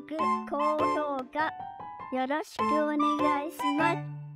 録、高評価、よろしくお願いします。